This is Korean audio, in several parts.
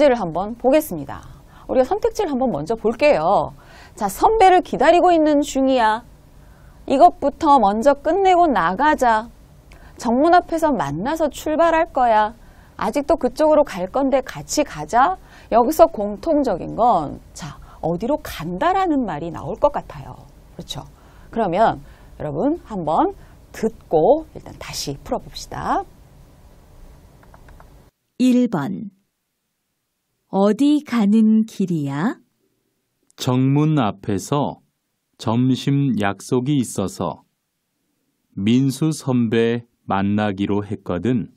문제를 한번 보겠습니다. 우리가 선택지를 한번 먼저 볼게요. 자, 선배를 기다리고 있는 중이야. 이것부터 먼저 끝내고 나가자. 정문 앞에서 만나서 출발할 거야. 아직도 그쪽으로 갈 건데 같이 가자. 여기서 공통적인 건, 자, 어디로 간다라는 말이 나올 것 같아요. 그렇죠. 그러면 여러분 한번 듣고 일단 다시 풀어봅시다. 1번 어디 가는 길이야? 정문 앞에서 점심 약속이 있어서 민수 선배 만나기로 했거든.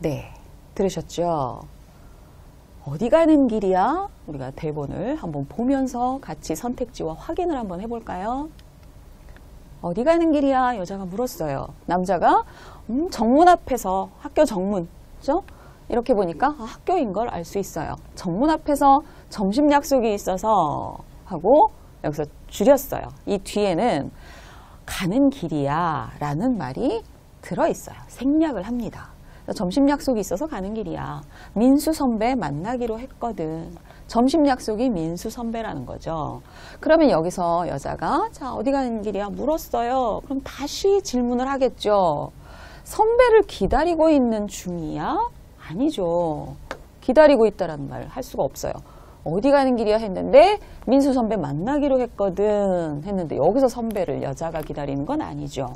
네, 들으셨죠? 어디 가는 길이야? 우리가 대본을 한번 보면서 같이 선택지와 확인을 한번 해볼까요? 어디 가는 길이야? 여자가 물었어요. 남자가 음, 정문 앞에서 학교 정문, 그죠? 이렇게 보니까 아, 학교인 걸 알 수 있어요. 정문 앞에서 점심 약속이 있어서 하고 여기서 줄였어요. 이 뒤에는 가는 길이야 라는 말이 들어있어요. 생략을 합니다. 점심 약속이 있어서 가는 길이야. 민수 선배 만나기로 했거든. 점심 약속이 민수 선배라는 거죠. 그러면 여기서 여자가 자 어디 가는 길이야 물었어요. 그럼 다시 질문을 하겠죠. 선배를 기다리고 있는 중이야? 아니죠. 기다리고 있다라는 말을 할 수가 없어요. 어디 가는 길이야 했는데 민수 선배 만나기로 했거든 했는데 여기서 선배를 여자가 기다리는 건 아니죠.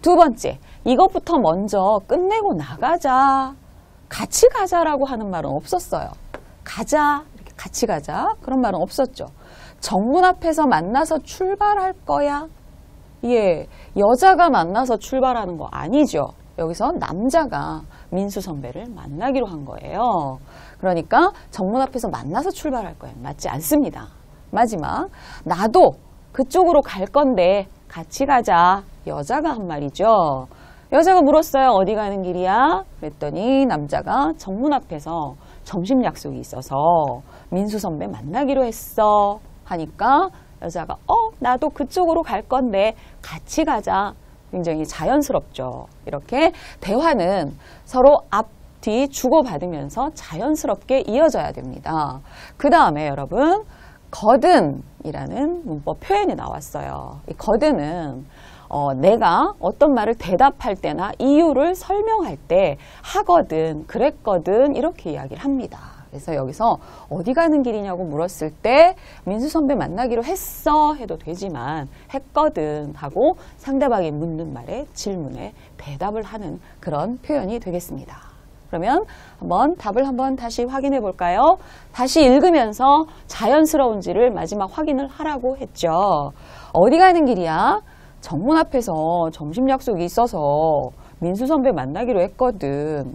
두 번째, 이것부터 먼저 끝내고 나가자. 같이 가자라고 하는 말은 없었어요. 가자. 이렇게 같이 가자. 그런 말은 없었죠. 정문 앞에서 만나서 출발할 거야. 예, 여자가 만나서 출발하는 거 아니죠. 여기서 남자가 민수 선배를 만나기로 한 거예요. 그러니까 정문 앞에서 만나서 출발할 거예요. 맞지 않습니다. 마지막, 나도 그쪽으로 갈 건데 같이 가자. 여자가 한 말이죠. 여자가 물었어요. 어디 가는 길이야? 그랬더니 남자가 정문 앞에서 점심 약속이 있어서 민수 선배 만나기로 했어. 하니까 여자가 어 나도 그쪽으로 갈 건데 같이 가자. 굉장히 자연스럽죠. 이렇게 대화는 서로 앞 뒤 주고받으면서 자연스럽게 이어져야 됩니다. 그 다음에 여러분 거든이라는 문법 표현이 나왔어요. 이 거든은 어, 내가 어떤 말을 대답할 때나 이유를 설명할 때 하거든, 그랬거든 이렇게 이야기를 합니다. 그래서 여기서 어디 가는 길이냐고 물었을 때 민수 선배 만나기로 했어 해도 되지만 했거든 하고 상대방이 묻는 말에 질문에 대답을 하는 그런 표현이 되겠습니다. 그러면 한번 답을 한번 다시 확인해 볼까요? 다시 읽으면서 자연스러운지를 마지막 확인을 하라고 했죠. 어디 가는 길이야? 정문 앞에서 점심 약속이 있어서 민수 선배 만나기로 했거든.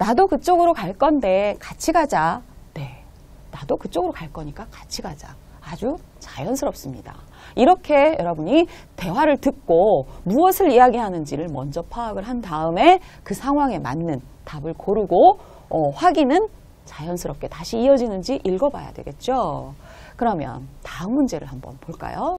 나도 그쪽으로 갈 건데 같이 가자. 네. 나도 그쪽으로 갈 거니까 같이 가자. 아주 자연스럽습니다. 이렇게 여러분이 대화를 듣고 무엇을 이야기하는지를 먼저 파악을 한 다음에 그 상황에 맞는 답을 고르고 어, 확인은 자연스럽게 다시 이어지는지 읽어봐야 되겠죠. 그러면 다음 문제를 한번 볼까요?